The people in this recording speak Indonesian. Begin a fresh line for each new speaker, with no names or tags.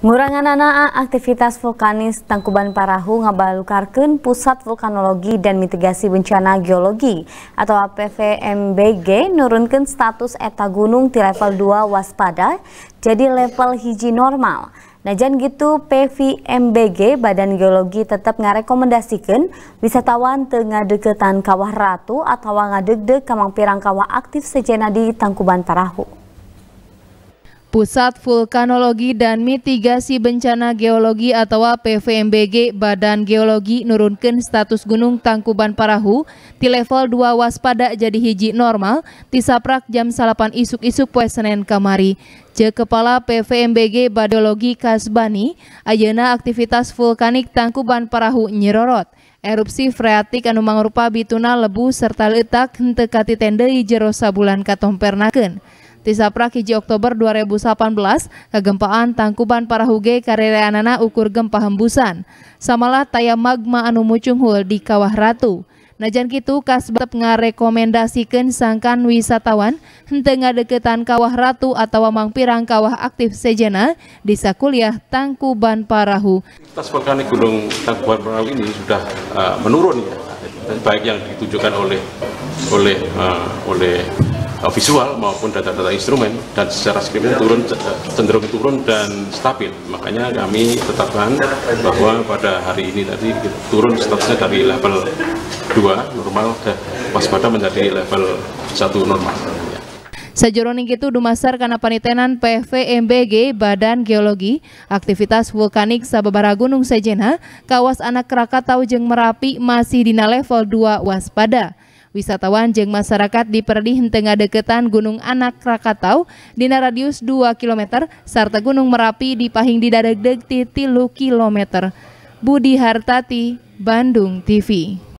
Ngurangan aktivitas vulkanis Tangkuban Parahu ngabalukarkeun Pusat Vulkanologi dan Mitigasi Bencana Geologi atau PVMBG nurunkan status eta gunung di level 2 waspada jadi level hiji normal. Najan gitu PVMBG Badan Geologi tetap ngarekomendasikan wisatawan tengah deketan kawah ratu atau ngadeg-deg kamang pirang kawah aktif sejena di Tangkuban Parahu.
Pusat Vulkanologi dan Mitigasi Bencana Geologi atau PVMBG Badan Geologi nurunkan status Gunung Tangkuban Parahu di level 2 waspada jadi hiji normal tisaprak jam salapan isuk-isuk poe Senin kamari. Je Kepala PVMBG Badologi Kasbani, ayeuna aktivitas vulkanik Tangkuban Parahu nyerorot. Erupsi freatik anu mangrupa bituna lebu serta letak henteu katitendeuy jero sabulan katompernakeun. Tisaprak hiji Oktober 2018, kegempaan Tangkuban Parahuge karereanana ukur gempa hembusan. Samalah taya magma anu mucunghul di Kawah Ratu. Najan kitu kasbab ngarekomendasikeun sangkan wisatawan henteu ngadeukeutan Kawah Ratu atau pirang kawah aktif sejena di sakuliah Tangkuban Parahu.
Tas vulkanik Gunung Tangkuban Parahu ini sudah uh, menurun ya, baik yang ditunjukkan oleh oleh uh, oleh visual maupun data-data instrumen dan secara signifikan turun cenderung turun dan stabil. Makanya kami tetapkan bahwa pada hari ini tadi turun statusnya dari level 2 normal ke waspada menjadi level 1 normal.
Sajroning itu dumasar karena panitenan PVMBG Badan Geologi aktivitas vulkanik sababara gunung sejena kawas anak Krakatau jeung Merapi masih dina level 2 waspada. Wisatawan jeng masyarakat diperdi tengah deketan Gunung Anak Krakatau dina radius 2 km serta Gunung Merapi di Pahing di dadeg-deg tilu km. Budi Hartati, Bandung TV.